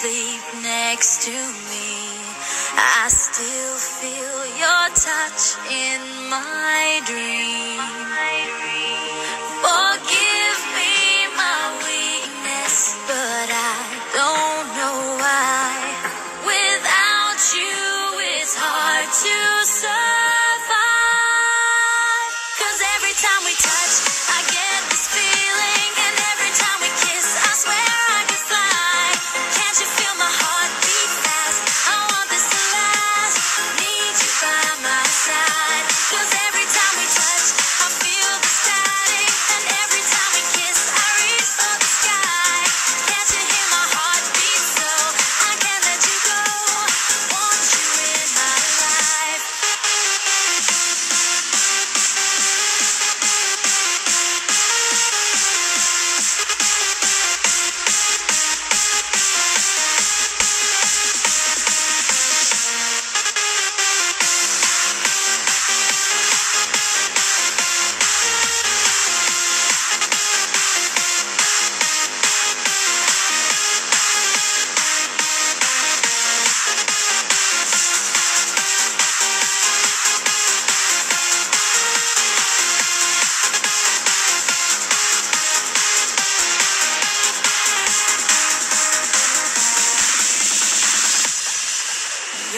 sleep next to me. I still feel your touch in my dreams.